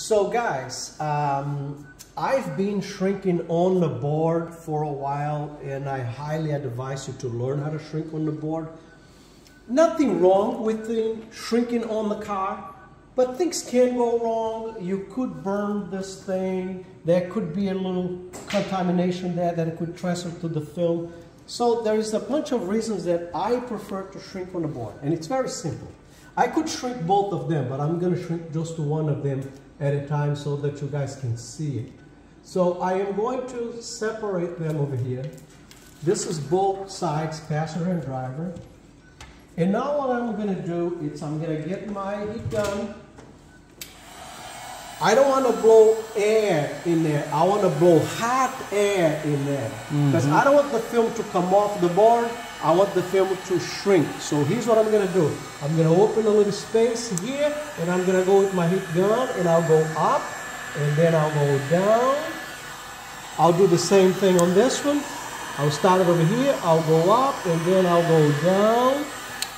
So guys, um, I've been shrinking on the board for a while and I highly advise you to learn how to shrink on the board. Nothing wrong with shrinking on the car, but things can go wrong. You could burn this thing. There could be a little contamination there that could transfer to the film. So there is a bunch of reasons that I prefer to shrink on the board, and it's very simple. I could shrink both of them, but I'm going to shrink just one of them at a time so that you guys can see it. So I am going to separate them over here. This is both sides, passenger and driver. And now what I'm going to do is I'm going to get my heat gun. I don't want to blow air in there. I want to blow hot air in there. Because mm -hmm. I don't want the film to come off the board. I want the film to shrink. So here's what I'm going to do. I'm going to open a little space here and I'm going to go with my heat gun and I'll go up and then I'll go down. I'll do the same thing on this one. I'll start it over here. I'll go up and then I'll go down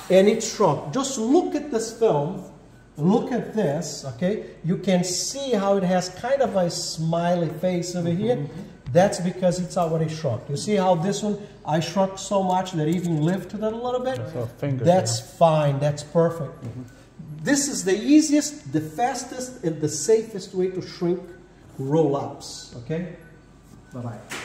and it shrunk. Just look at this film. Look at this, okay? You can see how it has kind of a smiley face over here. Mm -hmm. That's because it's already shrunk. You see how this one, I shrunk so much that even lifted it a little bit? Finger, That's yeah. fine, that's perfect. Mm -hmm. This is the easiest, the fastest, and the safest way to shrink roll-ups, okay? Bye-bye.